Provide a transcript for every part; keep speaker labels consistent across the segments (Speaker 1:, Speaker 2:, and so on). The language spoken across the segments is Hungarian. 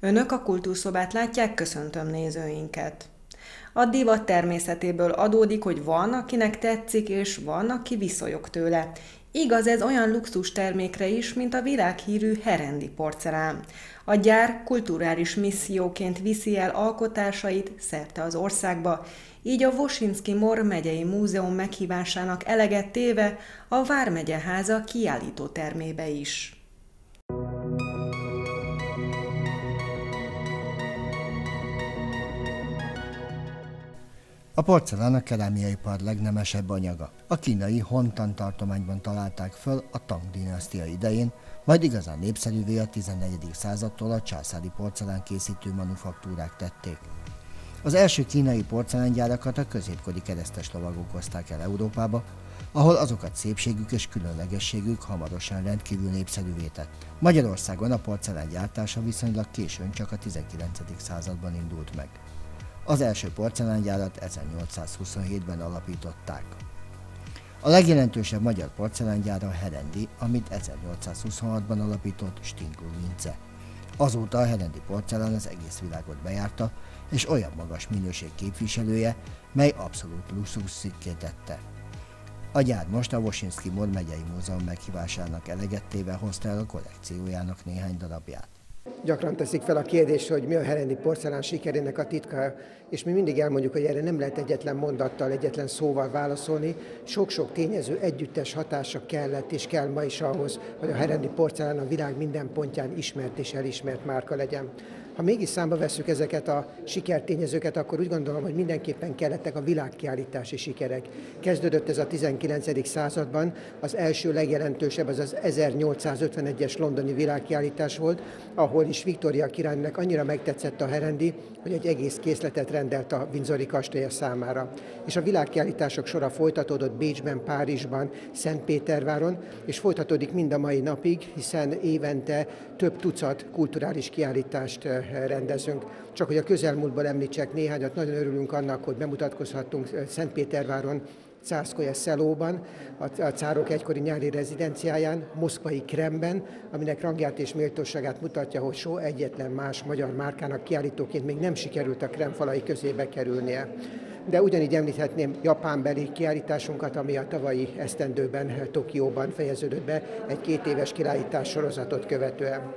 Speaker 1: Önök a kultúrszobát látják, köszöntöm nézőinket. A divat természetéből adódik, hogy van, akinek tetszik, és van, aki viszonyog tőle. Igaz ez olyan luxus termékre is, mint a világhírű herendi porcelán. A gyár kulturális misszióként viszi el alkotásait szerte az országba, így a Vosinski Mor megyei múzeum meghívásának eleget téve a Vármegye háza kiállító termébe is.
Speaker 2: A porcelán a kerámiai par legnemesebb anyaga. A kínai Hontan tartományban találták föl a Tang dinasztia idején, majd igazán népszerűvé a 14. századtól a császári porcelán készítő manufaktúrák tették. Az első kínai porcelángyárakat a középkori keresztes lovagok hozták el Európába, ahol azokat szépségük és különlegességük hamarosan rendkívül népszerűvé tett. Magyarországon a porcelán gyártása viszonylag későn csak a 19. században indult meg. Az első porcelángyárat 1827-ben alapították. A legjelentősebb magyar porcelángyár a Herendi, amit 1826-ban alapított Stingl Vince. Azóta a Herendi porcelán az egész világot bejárta, és olyan magas minőség képviselője, mely abszolút luxus tette. A gyár most a Wosinski Mor megyei múzeum meghívásának elegettével hozta el a kollekciójának néhány darabját.
Speaker 3: Gyakran teszik fel a kérdést, hogy mi a herendi porcelán sikerének a titka, és mi mindig elmondjuk, hogy erre nem lehet egyetlen mondattal, egyetlen szóval válaszolni. Sok-sok tényező együttes hatása kellett és kell ma is ahhoz, hogy a herendi porcelán a világ minden pontján ismert és elismert márka legyen. Ha mégis számba veszük ezeket a sikertényezőket, akkor úgy gondolom, hogy mindenképpen kellettek a világkiállítási sikerek. Kezdődött ez a 19. században, az első legjelentősebb az az 1851-es londoni világkiállítás volt, ahol is Viktória királynak annyira megtetszett a herendi, hogy egy egész készletet rendelt a Windsori kastélya számára. És a világkiállítások sora folytatódott Bécsben, Párizsban, Szentpéterváron, és folytatódik mind a mai napig, hiszen évente több tucat kulturális kiállítást rendezünk. Csak hogy a közelmúltból említsek néhányat, nagyon örülünk annak, hogy bemutatkozhattunk Szentpéterváron, Cárszkoje Szelóban, a cárok egykori nyári rezidenciáján, moszkvai Kremben, aminek rangját és méltóságát mutatja, hogy so egyetlen más magyar márkának kiállítóként még nem sikerült a Krem falai közébe kerülnie. De ugyanígy említhetném japánbeli kiállításunkat, ami a tavalyi esztendőben Tokióban fejeződött be, egy két éves kiállítás sorozatot követően.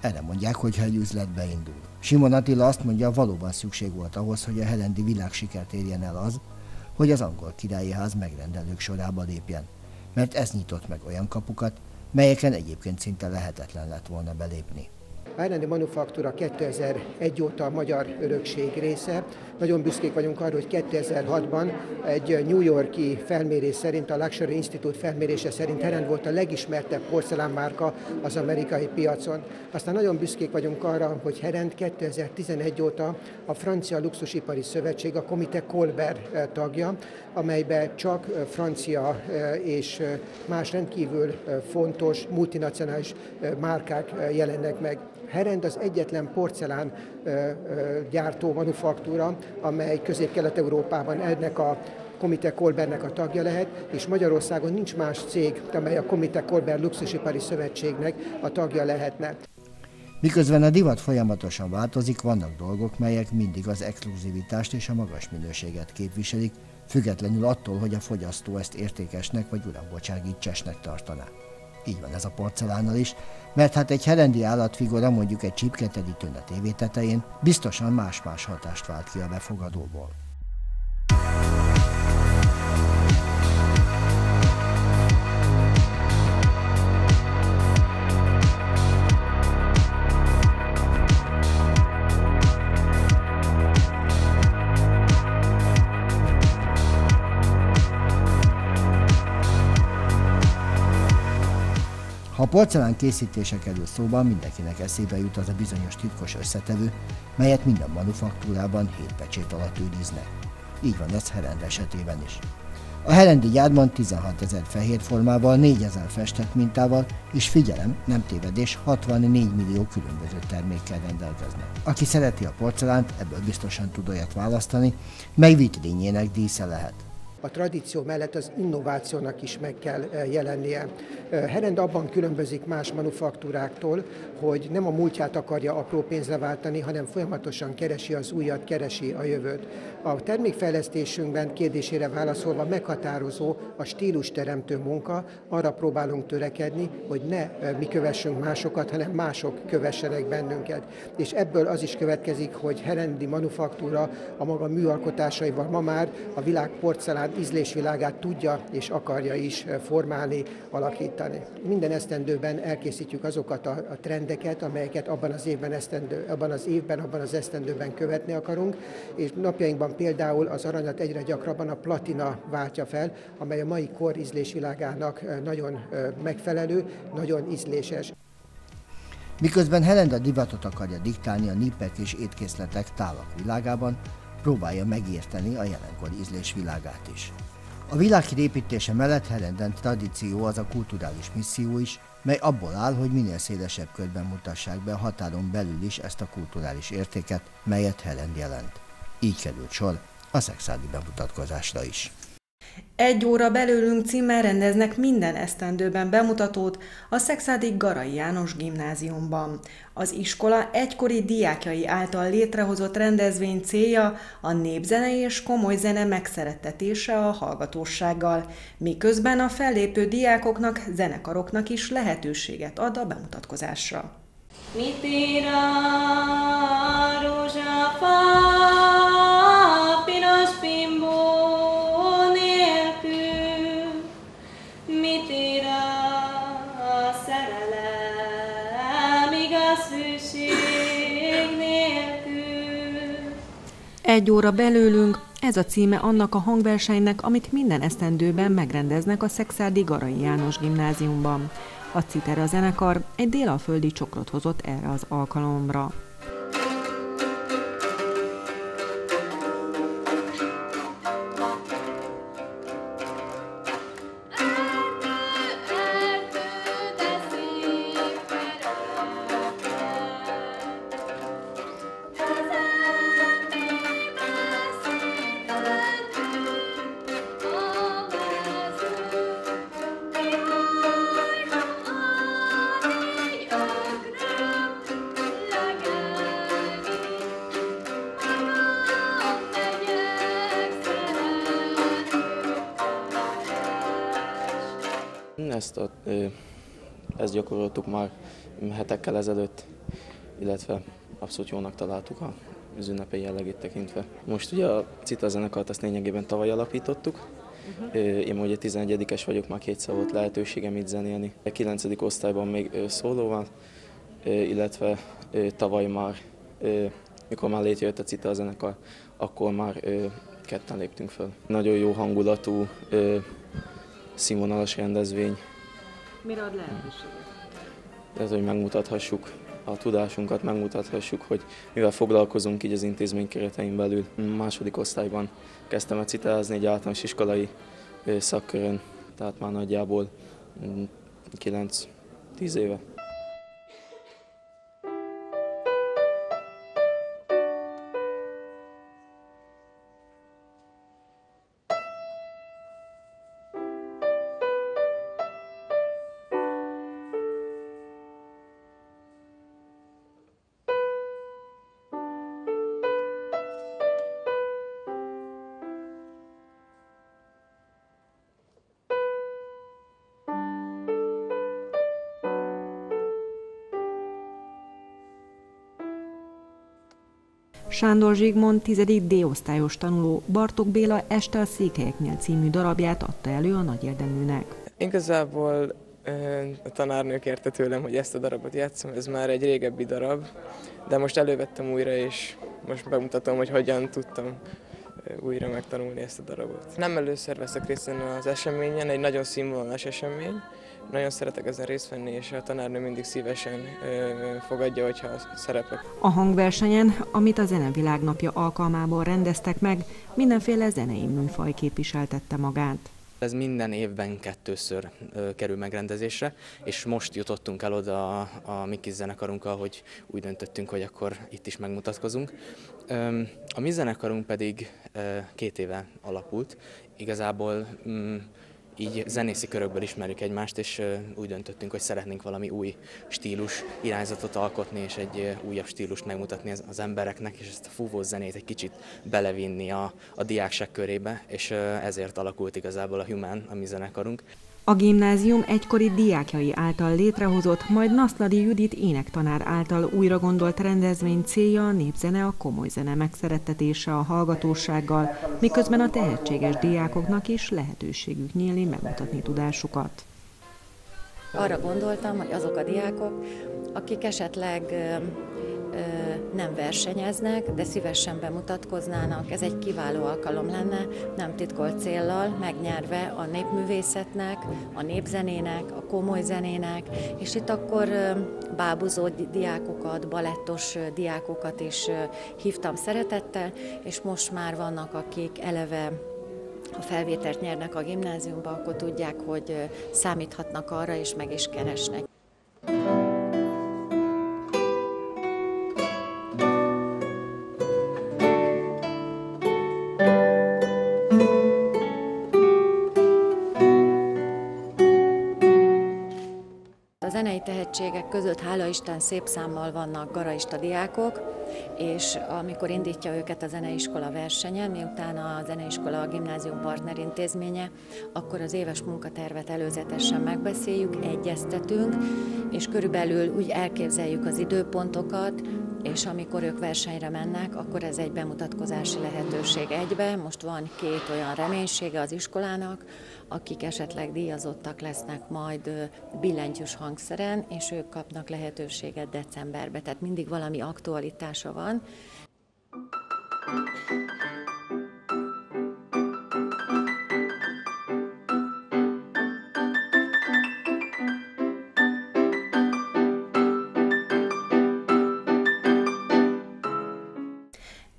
Speaker 2: Erre mondják, hogy ha egy üzlet beindul. Simon Attila azt mondja, valóban szükség volt ahhoz, hogy a helendi világsikert érjen el az, hogy az angol királyi ház megrendelők sorába lépjen, mert ez nyitott meg olyan kapukat, melyeken egyébként szinte lehetetlen lett volna belépni.
Speaker 3: Island Manufaktúra 2001 óta a magyar örökség része. Nagyon büszkék vagyunk arra, hogy 2006-ban egy New Yorki felmérés szerint, a Luxury Institute felmérése szerint Herend volt a legismertebb porcelánmárka az amerikai piacon. Aztán nagyon büszkék vagyunk arra, hogy Herend 2011 óta a Francia Luxusipari Szövetség, a Comité Colbert eh, tagja, amelybe csak eh, francia eh, és más rendkívül fontos multinacionális márkák jelennek meg. Herend az egyetlen porcelán gyártó manufaktúra, amely közép-kelet-európában ennek a Komite Kolbernek a tagja lehet, és Magyarországon nincs más cég, amely a Komite Kolber Luxusipari Szövetségnek a tagja lehetne.
Speaker 2: Miközben a divat folyamatosan változik, vannak dolgok, melyek mindig az exkluzivitást és a magas minőséget képviselik, függetlenül attól, hogy a fogyasztó ezt értékesnek vagy uram csesnek tartaná. Így van ez a porcelánnal is, mert hát egy herendi állatfigura mondjuk egy csipketerítőn a tévé tetején biztosan más-más hatást vált ki a befogadóból. Porcelán készítése kerül szóba, mindenkinek eszébe jut az a bizonyos titkos összetevő, melyet minden manufaktúrában 7 pecsét alatt őriznek. Így van ez Herend esetében is. A Herendi gyárban 16 ezer fehér formával, 4 ezer festett mintával, és figyelem, nem tévedés, 64 millió különböző termékkel rendelkeznek. Aki szereti a porcelánt, ebből biztosan tud olyat választani, mely vitrínjének dísze lehet.
Speaker 3: A tradíció mellett az innovációnak is meg kell jelennie. Herend abban különbözik más manufaktúráktól, hogy nem a múltját akarja apró pénzre váltani, hanem folyamatosan keresi az újat, keresi a jövőt. A termékfejlesztésünkben kérdésére válaszolva meghatározó a stílus teremtő munka, arra próbálunk törekedni, hogy ne mi kövessünk másokat, hanem mások kövessenek bennünket. És ebből az is következik, hogy Herendi manufaktúra a maga műalkotásaival ma már a világ porcelán ízlésvilágát tudja és akarja is formálni, alakítani. Minden esztendőben elkészítjük azokat a, a trendeket, amelyeket abban az évben, esztendő, abban az évben, abban az esztendőben követni akarunk, és napjainkban például az aranyat egyre gyakrabban a platina váltja fel, amely a mai kor ízlésvilágának nagyon megfelelő, nagyon ízléses.
Speaker 2: Miközben Helenda divatot akarja diktálni a népek és étkészletek távak világában, próbálja megérteni a jelenkor ízlés világát is. A világ építése mellett Helenden tradíció az a kulturális misszió is, mely abból áll, hogy minél szélesebb körben mutassák be a határon belül is ezt a kulturális értéket, melyet Helend jelent. Így került sor a szexádi bemutatkozásra is.
Speaker 1: Egy óra belőlünk címmel rendeznek minden esztendőben bemutatót a Szexádi Garai János gimnáziumban. Az iskola egykori diákjai által létrehozott rendezvény célja a népzene és komoly zene megszerettetése a hallgatósággal, miközben a fellépő diákoknak, zenekaroknak is lehetőséget ad a bemutatkozásra. Mit ír a Egy óra belőlünk, ez a címe annak a hangversenynek, amit minden esztendőben megrendeznek a Szexádi Garai János gimnáziumban. A Citera zenekar egy délalföldi csokrot hozott erre az alkalomra.
Speaker 4: Ezt, a, ezt gyakoroltuk már hetekkel ezelőtt, illetve abszolút jónak találtuk az ünnepei jellegét tekintve. Most ugye a Cita zenekart azt lényegében tavaly alapítottuk, Uh-huh. Én ugye 11-es vagyok, már kétszer volt lehetőségem itt zenélni. A 9. osztályban még szólóval, illetve tavaly már, mikor már létrejött a Cita zenekar, akkor már ketten léptünk föl. Nagyon jó hangulatú, színvonalas rendezvény.
Speaker 1: Mire ad lehetőséget?
Speaker 4: Ez, hogy megmutathassuk a tudásunkat, megmutathassuk, hogy mivel foglalkozunk így az intézmény keretein belül. Második osztályban kezdtem a citázni egy általános iskolai szakkörön, tehát már nagyjából 9-10 mm, éve.
Speaker 1: Sándor Zsigmond 10. D-osztályos tanuló Bartok Béla Este a Székelyeknél című darabját adta elő a nagy érdeműnek.
Speaker 5: Igazából a tanárnő kérte tőlem, hogy ezt a darabot játszom, ez már egy régebbi darab, de most elővettem újra, és most bemutatom, hogy hogyan tudtam újra megtanulni ezt a darabot. Nem először veszek részt az eseményen, egy nagyon színvonalas esemény, nagyon szeretek ezen részt venni, és a tanárnő mindig szívesen ö, fogadja, hogyha szereplek.
Speaker 1: A hangversenyen, amit a Zenevilág napja alkalmából rendeztek meg, mindenféle zenei műfaj képviseltette magát.
Speaker 6: Ez minden évben kettőször kerül megrendezésre, és most jutottunk el oda a, a Mikis zenekarunkkal, hogy úgy döntöttünk, hogy akkor itt is megmutatkozunk. A mi zenekarunk pedig két éve alapult. Igazából mm, így zenészi körökből ismerjük egymást, és úgy döntöttünk, hogy szeretnénk valami új stílus irányzatot alkotni, és egy újabb stílust megmutatni az embereknek, és ezt a fúvós zenét egy kicsit belevinni a, a diákság körébe, és ezért alakult igazából a Human, a mi zenekarunk.
Speaker 1: A gimnázium egykori diákjai által létrehozott, majd Naszladi Judit énektanár által újra gondolt rendezvény célja a népzene, a komoly zene megszerettetése a hallgatósággal, miközben a tehetséges diákoknak is lehetőségük nyíli megmutatni tudásukat.
Speaker 7: Arra gondoltam, hogy azok a diákok, akik esetleg nem versenyeznek, de szívesen bemutatkoznának. Ez egy kiváló alkalom lenne, nem titkolt céllal, megnyerve a népművészetnek, a népzenének, a komoly zenének, és itt akkor bábuzó diákokat, balettos diákokat is hívtam szeretettel, és most már vannak, akik eleve ha felvételt nyernek a gimnáziumba, akkor tudják, hogy számíthatnak arra, és meg is keresnek. Zenei tehetségek között hála Isten szép számmal vannak garaista diákok, és amikor indítja őket a zeneiskola versenyen, miután a zeneiskola a gimnázium partnerintézménye, akkor az éves munkatervet előzetesen megbeszéljük, egyeztetünk, és körülbelül úgy elképzeljük az időpontokat, és amikor ők versenyre mennek, akkor ez egy bemutatkozási lehetőség egybe. Most van két olyan reménysége az iskolának, akik esetleg díjazottak lesznek majd billentyűs hangszeren, és ők kapnak lehetőséget decemberbe. Tehát mindig valami aktualitása van.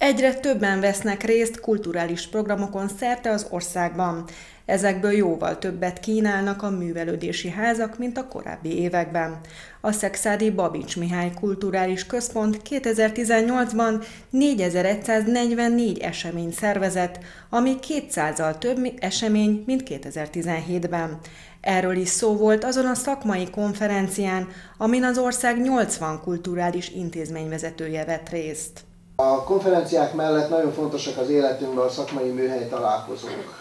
Speaker 1: Egyre többen vesznek részt kulturális programokon szerte az országban. Ezekből jóval többet kínálnak a művelődési házak, mint a korábbi években. A Szexádi Babics Mihály Kulturális Központ 2018-ban 4144 esemény szervezett, ami 200-al több esemény, mint 2017-ben. Erről is szó volt azon a szakmai konferencián, amin az ország 80 kulturális intézményvezetője vett részt.
Speaker 8: A konferenciák mellett nagyon fontosak az életünkben a szakmai műhely találkozók.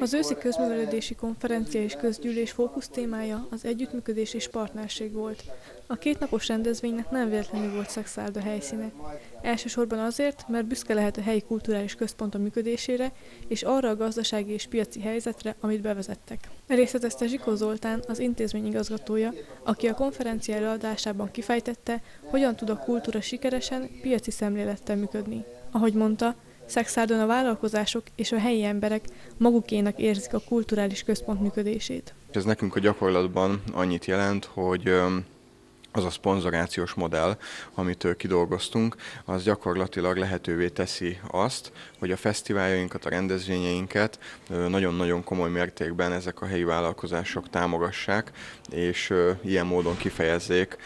Speaker 9: Az őszi közművelődési konferencia és közgyűlés fókusz témája az együttműködés és partnerség volt. A kétnapos rendezvénynek nem véletlenül volt Szexárda helyszíne. Elsősorban azért, mert büszke lehet a helyi kulturális központ a működésére, és arra a gazdasági és piaci helyzetre, amit bevezettek. Részletezte Zsikó Zoltán, az intézmény igazgatója, aki a konferencia előadásában kifejtette, hogyan tud a kultúra sikeresen, piaci szemlélettel működni. Ahogy mondta, Szexárdon a vállalkozások és a helyi emberek magukénak érzik a kulturális központ működését.
Speaker 10: Ez nekünk a gyakorlatban annyit jelent, hogy az a szponzorációs modell, amit kidolgoztunk, az gyakorlatilag lehetővé teszi azt, hogy a fesztiváljainkat, a rendezvényeinket nagyon-nagyon komoly mértékben ezek a helyi vállalkozások támogassák, és ilyen módon kifejezzék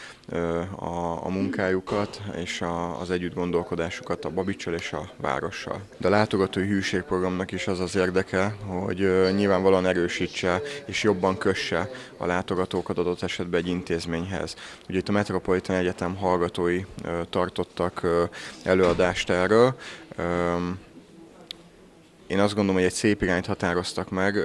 Speaker 10: a, a munkájukat és a, az együtt gondolkodásukat a Babicsal és a várossal. De a látogatói hűségprogramnak is az az érdeke, hogy nyilvánvalóan erősítse és jobban kösse a látogatókat adott esetben egy intézményhez. Ugye itt a Metropolitan Egyetem hallgatói tartottak előadást erről, én azt gondolom, hogy egy szép irányt határoztak meg,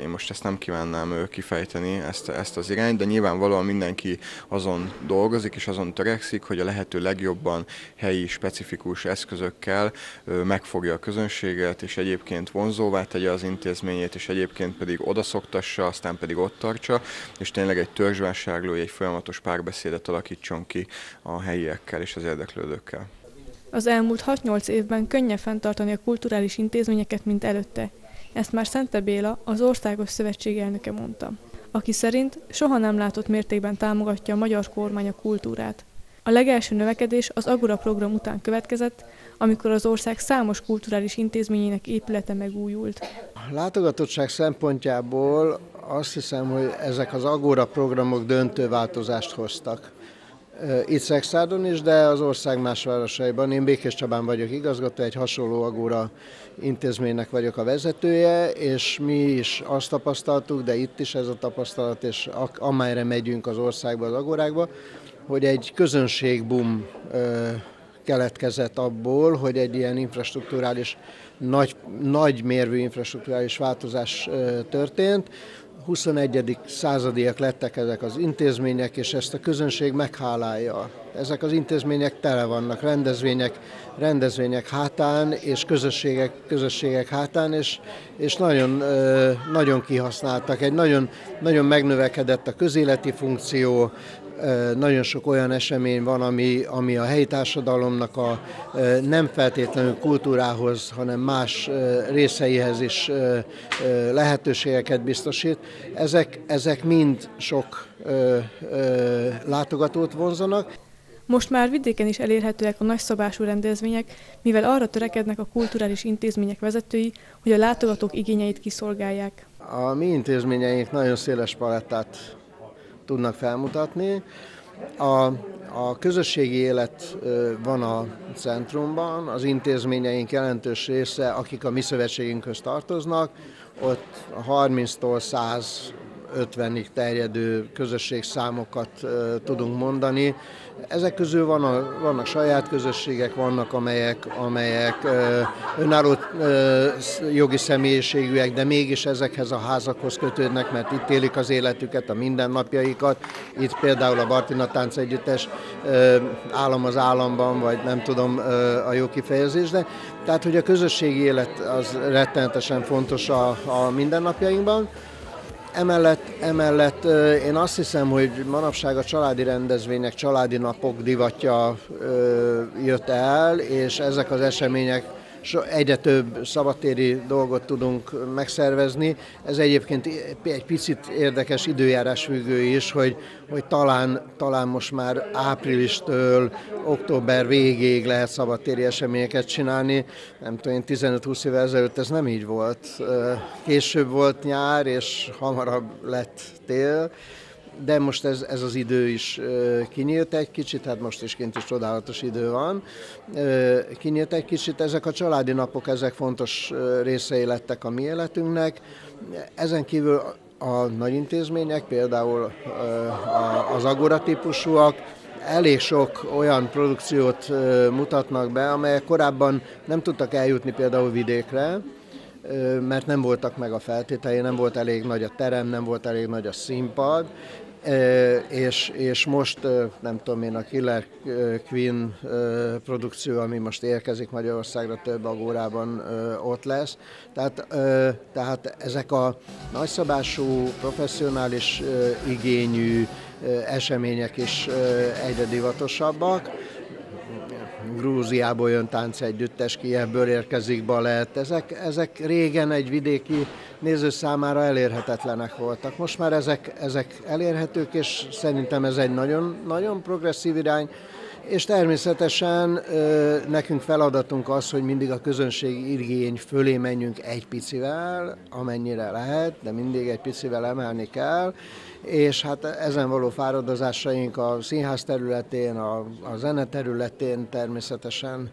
Speaker 10: én most ezt nem kívánnám kifejteni, ezt, ezt az irányt, de nyilvánvalóan mindenki azon dolgozik és azon törekszik, hogy a lehető legjobban helyi, specifikus eszközökkel megfogja a közönséget, és egyébként vonzóvá tegye az intézményét, és egyébként pedig odaszoktassa, aztán pedig ott tartsa, és tényleg egy törzsvásárló, egy folyamatos párbeszédet alakítson ki a helyiekkel és az érdeklődőkkel.
Speaker 9: Az elmúlt 6-8 évben könnyebb fenntartani a kulturális intézményeket, mint előtte. Ezt már Szente Béla, az Országos Szövetség elnöke mondta, aki szerint soha nem látott mértékben támogatja a magyar kormány a kultúrát. A legelső növekedés az Agora program után következett, amikor az ország számos kulturális intézményének épülete megújult.
Speaker 8: A látogatottság szempontjából azt hiszem, hogy ezek az Agora programok döntő változást hoztak. Itt Szexádon is, de az ország más városaiban. Én Békés Csabán vagyok igazgató, egy hasonló Agora intézménynek vagyok a vezetője, és mi is azt tapasztaltuk, de itt is ez a tapasztalat, és amelyre megyünk az országba, az Agorákba, hogy egy közönségbum keletkezett abból, hogy egy ilyen infrastruktúrális, nagy, nagy mérvű infrastruktúrális változás történt, 21. századiak lettek ezek az intézmények, és ezt a közönség meghálálja. Ezek az intézmények tele vannak rendezvények, rendezvények hátán, és közösségek, közösségek hátán, és, és nagyon, nagyon kihasználtak. Egy nagyon, nagyon megnövekedett a közéleti funkció, nagyon sok olyan esemény van, ami, ami a helyi társadalomnak a nem feltétlenül kultúrához, hanem más részeihez is lehetőségeket biztosít. Ezek, ezek mind sok látogatót vonzanak.
Speaker 9: Most már vidéken is elérhetőek a nagyszabású rendezvények, mivel arra törekednek a kulturális intézmények vezetői, hogy a látogatók igényeit kiszolgálják.
Speaker 8: A mi intézményeink nagyon széles palettát tudnak felmutatni. A, a közösségi élet van a centrumban, az intézményeink jelentős része, akik a mi szövetségünkhöz tartoznak, ott 30-tól 100 50-ig terjedő közösségszámokat tudunk mondani. Ezek közül van a, vannak saját közösségek, vannak amelyek, amelyek önálló jogi személyiségűek, de mégis ezekhez a házakhoz kötődnek, mert itt élik az életüket, a mindennapjaikat. Itt például a Bartina Tánc Együttes állam az államban, vagy nem tudom a jó kifejezés, de tehát, hogy a közösségi élet az rettenetesen fontos a, a mindennapjainkban. Emellett, emellett én azt hiszem, hogy manapság a családi rendezvények, családi napok divatja jött el, és ezek az események egyre több szabadtéri dolgot tudunk megszervezni. Ez egyébként egy picit érdekes időjárás függő is, hogy, hogy talán, talán most már áprilistől október végéig lehet szabadtéri eseményeket csinálni. Nem tudom, 15-20 évvel ezelőtt ez nem így volt. Később volt nyár, és hamarabb lett tél de most ez, ez az idő is kinyílt egy kicsit, hát most is kint is csodálatos idő van. Kinyílt egy kicsit, ezek a családi napok, ezek fontos részei lettek a mi életünknek. Ezen kívül a nagy intézmények, például az Agora típusúak, elég sok olyan produkciót mutatnak be, amelyek korábban nem tudtak eljutni például vidékre, mert nem voltak meg a feltételei, nem volt elég nagy a terem, nem volt elég nagy a színpad, és, és most nem tudom én, a Killer Queen produkció, ami most érkezik Magyarországra több agórában ott lesz. Tehát, tehát ezek a nagyszabású, professzionális igényű események is egyre divatosabbak Grúziából jön táncegyüttes, Kievből érkezik balett. Ezek, ezek régen egy vidéki néző számára elérhetetlenek voltak. Most már ezek, ezek elérhetők, és szerintem ez egy nagyon, nagyon progresszív irány. És természetesen nekünk feladatunk az, hogy mindig a közönség igény fölé menjünk egy picivel, amennyire lehet, de mindig egy picivel emelni kell, és hát ezen való fáradozásaink a színház területén, a, a zene területén természetesen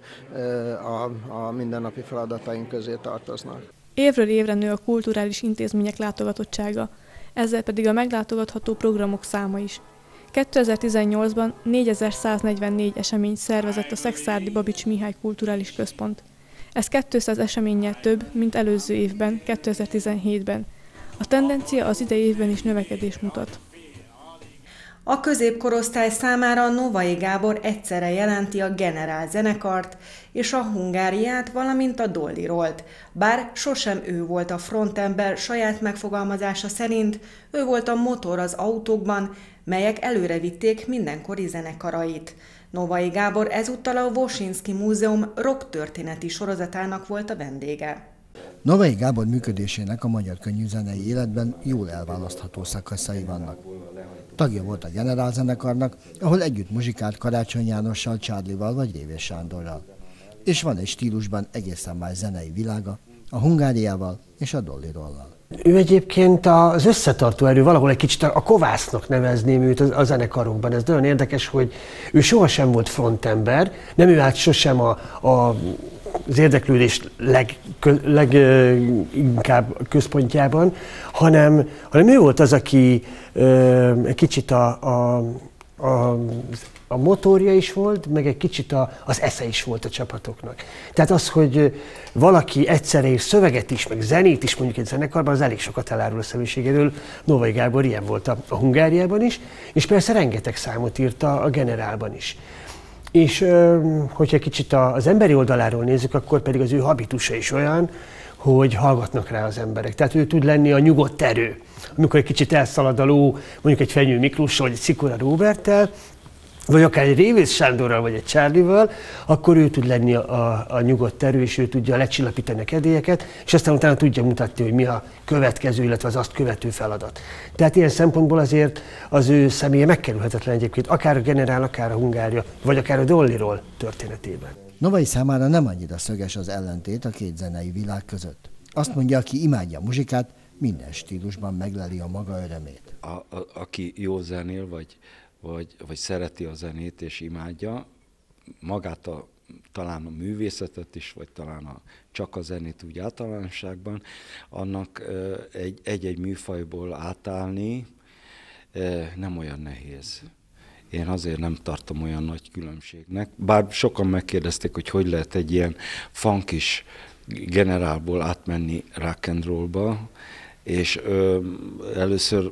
Speaker 8: a, a mindennapi feladataink közé tartoznak.
Speaker 9: Évről évre nő a kulturális intézmények látogatottsága, ezzel pedig a meglátogatható programok száma is. 2018-ban 4144 eseményt szervezett a Szexárdi Babics Mihály Kulturális Központ. Ez 200 eseménnyel több, mint előző évben, 2017-ben. A tendencia az idei évben is növekedés mutat.
Speaker 1: A középkorosztály számára Novai Gábor egyszerre jelenti a generál zenekart és a Hungáriát, valamint a Dollirolt. Bár sosem ő volt a frontember saját megfogalmazása szerint, ő volt a motor az autókban, melyek előre vitték mindenkori zenekarait. Novai Gábor ezúttal a Wosinski Múzeum rock történeti sorozatának volt a vendége.
Speaker 2: Novai Gábor működésének a magyar könnyű zenei életben jól elválasztható szakaszai vannak. Tagja volt a generálzenekarnak, ahol együtt muzsikált Karácsony Jánossal, Csárlival vagy Révés Sándorral. És van egy stílusban egészen más zenei világa, a Hungáriával és a Dolly Rollal.
Speaker 11: Ő egyébként az összetartó erő, valahol egy kicsit a kovásznak nevezném őt a, zenekarunkban. Ez nagyon érdekes, hogy ő sohasem volt frontember, nem ő állt sosem a, a az érdeklődés leginkább leg, központjában, hanem, hanem ő volt az, aki ö, kicsit a, a, a a motorja is volt, meg egy kicsit a, az esze is volt a csapatoknak. Tehát az, hogy valaki egyszerre és szöveget is, meg zenét is mondjuk egy zenekarban, az elég sokat elárul a személyiségéről. Novai Gábor ilyen volt a, a Hungáriában is, és persze rengeteg számot írta a generálban is. És hogyha kicsit az emberi oldaláról nézzük, akkor pedig az ő habitusa is olyan, hogy hallgatnak rá az emberek. Tehát ő tud lenni a nyugodt erő. Amikor egy kicsit elszalad a ló, mondjuk egy Fenyő Miklóssal, vagy egy Szikora Róbertel, vagy akár egy Révész Sándorral, vagy egy Csárlival, akkor ő tud lenni a, a, a nyugodt erő, és ő tudja lecsillapítani a kedélyeket, és aztán utána tudja mutatni, hogy mi a következő, illetve az azt követő feladat. Tehát ilyen szempontból azért az ő személye megkerülhetetlen egyébként, akár a generál, akár a Hungária, vagy akár a Dolliról történetében.
Speaker 2: Novai számára nem annyira szöges az ellentét a két zenei világ között. Azt mondja, aki imádja a muzsikát, minden stílusban megleli a maga örömét.
Speaker 12: A, a, aki jó zenél, vagy vagy, vagy szereti a zenét és imádja, magát a, talán a művészetet is, vagy talán a, csak a zenét úgy általánosságban, annak egy-egy műfajból átállni nem olyan nehéz. Én azért nem tartom olyan nagy különbségnek. Bár sokan megkérdezték, hogy hogy lehet egy ilyen funkis generálból átmenni rock and rollba, és ö, először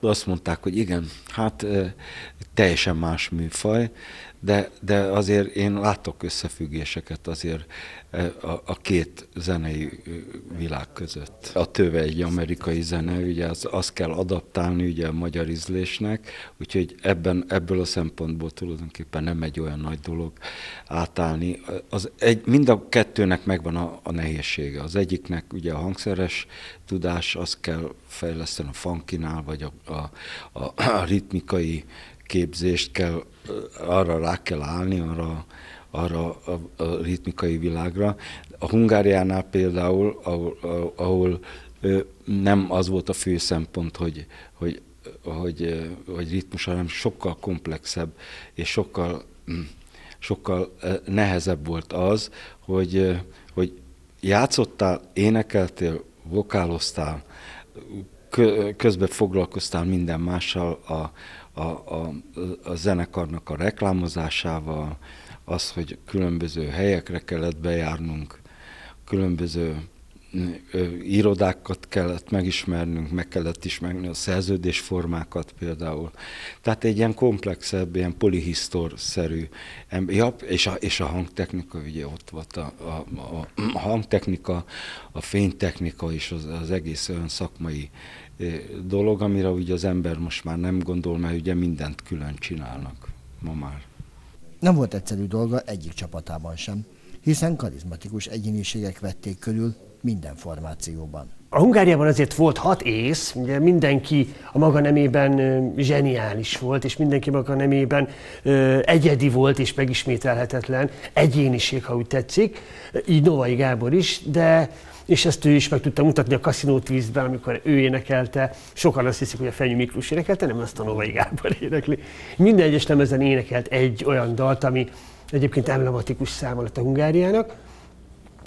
Speaker 12: azt mondták, hogy igen, hát ö, teljesen más műfaj, de, de azért én látok összefüggéseket azért e, a, a két zenei világ között. A töve egy amerikai zene, ugye az, az kell adaptálni ugye a magyar ízlésnek, úgyhogy ebben, ebből a szempontból tulajdonképpen nem egy olyan nagy dolog átállni. Az egy, mind a kettőnek megvan a, a nehézsége. Az egyiknek ugye a hangszeres tudás, azt kell fejleszteni a funkinál, vagy a, a, a, a ritmikai képzést kell, arra rá kell állni, arra, arra a, a ritmikai világra. A Hungáriánál például, ahol, ahol nem az volt a fő szempont, hogy, hogy, hogy, hogy ritmus, hanem sokkal komplexebb és sokkal, sokkal nehezebb volt az, hogy, hogy játszottál, énekeltél, vokáloztál, közben foglalkoztál minden mással, a, a, a, a zenekarnak a reklámozásával, az, hogy különböző helyekre kellett bejárnunk, különböző irodákat kellett megismernünk, meg kellett ismerni a szerződésformákat például. Tehát egy ilyen komplexebb, ilyen polihisztor-szerű, ja, és, a, és a hangtechnika, ugye ott volt a, a, a hangtechnika, a fénytechnika és az, az egész olyan szakmai dolog, amire ugye az ember most már nem gondol, mert ugye mindent külön csinálnak ma már.
Speaker 2: Nem volt egyszerű dolga egyik csapatában sem, hiszen karizmatikus egyéniségek vették körül minden formációban.
Speaker 11: A Hungáriában azért volt hat ész, ugye mindenki a maga nemében zseniális volt, és mindenki maga nemében egyedi volt és megismételhetetlen, egyéniség, ha úgy tetszik, így Novai Gábor is, de és ezt ő is meg tudta mutatni a Casino Twistben, amikor ő énekelte. Sokan azt hiszik, hogy a Fenyő Miklós énekelte, nem azt a Novai Gábor énekli. Minden egyes lemezen énekelt egy olyan dalt, ami egyébként emblematikus száma lett a Hungáriának.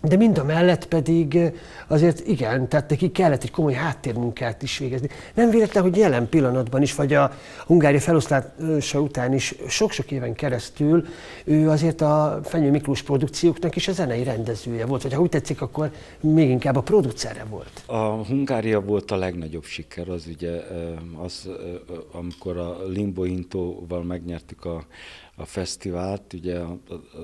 Speaker 11: De mind a mellett pedig azért igen, tehát neki kellett egy komoly háttérmunkát is végezni. Nem véletlen, hogy jelen pillanatban is, vagy a Hungária feloszlása után is sok-sok éven keresztül ő azért a Fenyő Miklós produkcióknak is a zenei rendezője volt, vagy ha úgy tetszik, akkor még inkább a producere volt.
Speaker 12: A Hungária volt a legnagyobb siker, az ugye az, amikor a Limbo Intóval megnyertük a a fesztivált, ugye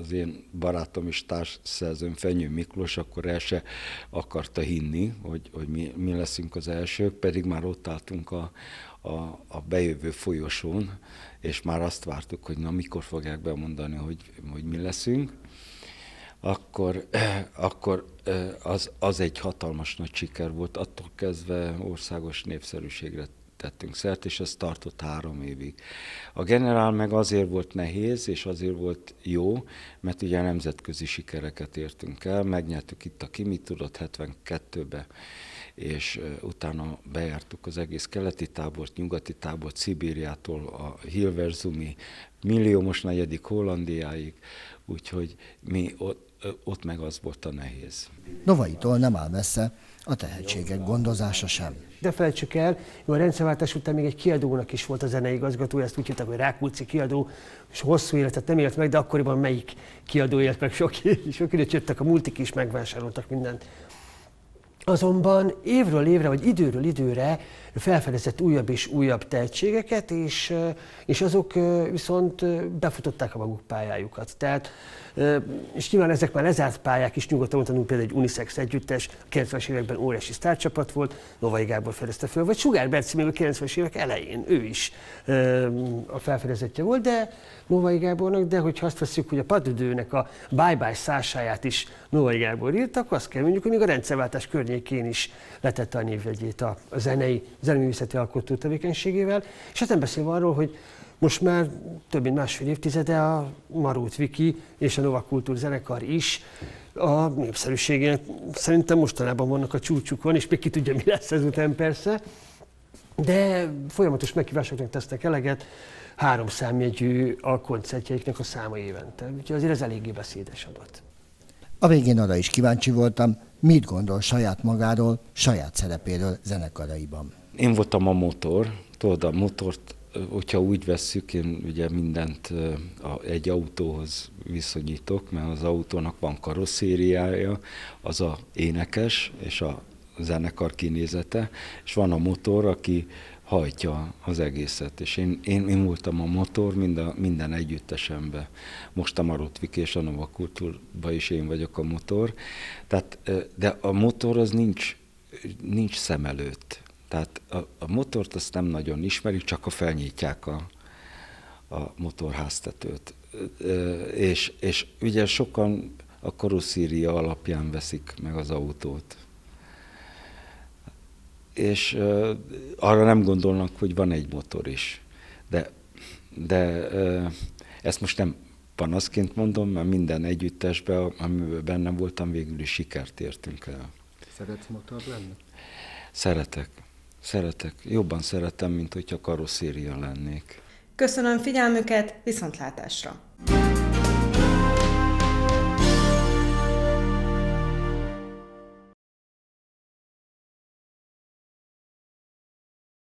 Speaker 12: az én barátom és társszerzőm Fenyő Miklós akkor el se akarta hinni, hogy, hogy mi, mi leszünk az elsők, pedig már ott álltunk a, a, a bejövő folyosón, és már azt vártuk, hogy na mikor fogják bemondani, hogy, hogy mi leszünk, akkor, akkor az, az egy hatalmas nagy siker volt, attól kezdve országos népszerűségre tettünk szert, és ez tartott három évig. A generál meg azért volt nehéz, és azért volt jó, mert ugye nemzetközi sikereket értünk el, megnyertük itt a Kimi tudott 72-be, és utána bejártuk az egész keleti tábort, nyugati tábort, Szibériától a Hilverzumi milliómos negyedik Hollandiáig, úgyhogy mi ott, ott meg az volt a nehéz.
Speaker 2: Novaitól nem áll messze a tehetségek gondozása sem.
Speaker 11: De felejtsük el, jó, a rendszerváltás után még egy kiadónak is volt a zeneigazgató, ezt úgy hívták, hogy Rákóczi kiadó, és hosszú életet nem élt meg, de akkoriban melyik kiadó élt meg sok, sok időt jöttek a multik is, megvásároltak mindent. Azonban évről évre, vagy időről időre felfedezett újabb és újabb tehetségeket, és, és azok viszont befutották a maguk pályájukat. Tehát, és nyilván ezek már lezárt pályák is, nyugodtan mondhatunk például egy unisex együttes, a 90-es években óriási sztárcsapat volt, Novai Gábor fedezte fel, vagy Sugár Berci még a 90-es évek elején, ő is a felfedezetje volt, de Novai Gábornak, de hogyha azt veszük, hogy a padödőnek a Bye Bye szásáját is Novai Gábor írt, akkor azt kell mondjuk, hogy még a rendszerváltás környékén is letette a névjegyét a, zenei, zeneművészeti alkotó tevékenységével, és hát nem beszélve arról, hogy most már több mint másfél évtizede a Marút Viki és a Nova Kultúr zenekar is a népszerűségének szerintem mostanában vannak a csúcsukon, és még ki tudja, mi lesz ezután persze, de folyamatos meghívásoknak tesznek eleget, három számjegyű a koncertjeiknek a száma évente. Úgyhogy azért ez eléggé beszédes adat.
Speaker 2: A végén arra is kíváncsi voltam, mit gondol saját magáról, saját szerepéről zenekaraiban.
Speaker 12: Én voltam a motor, tudod, a motort, hogyha úgy vesszük, én ugye mindent egy autóhoz viszonyítok, mert az autónak van karosszériája, az a énekes és a zenekar kinézete, és van a motor, aki hajtja az egészet. És én, én, én voltam a motor minden, minden együttesembe. Most a Marotvik és a Nova Kultúrban is én vagyok a motor. Tehát, de a motor az nincs, nincs szem előtt. Tehát a, a motort azt nem nagyon ismerik, csak a felnyitják a, a motorháztetőt. És, és ugye sokan a karosszíria alapján veszik meg az autót és uh, arra nem gondolnak, hogy van egy motor is. De, de uh, ezt most nem panaszként mondom, mert minden együttesben, amiben bennem voltam, végül is sikert értünk el.
Speaker 2: Szeretsz motor lenni?
Speaker 12: Szeretek. Szeretek. Jobban szeretem, mint hogyha karosszéria lennék.
Speaker 1: Köszönöm figyelmüket, viszontlátásra!